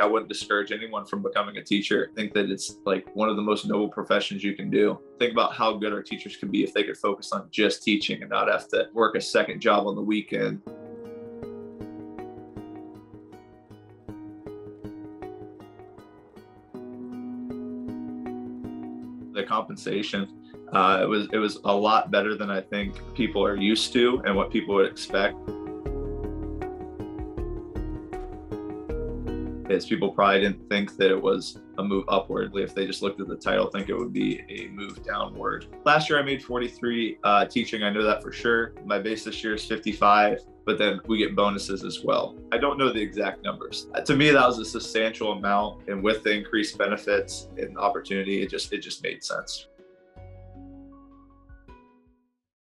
I wouldn't discourage anyone from becoming a teacher. I think that it's like one of the most noble professions you can do. Think about how good our teachers could be if they could focus on just teaching and not have to work a second job on the weekend. The compensation uh, it was it was a lot better than I think people are used to and what people would expect. Is people probably didn't think that it was a move upwardly. If they just looked at the title, think it would be a move downward. Last year I made 43 uh, teaching. I know that for sure. My base this year is 55 but then we get bonuses as well. I don't know the exact numbers. To me, that was a substantial amount, and with the increased benefits and opportunity, it just it just made sense.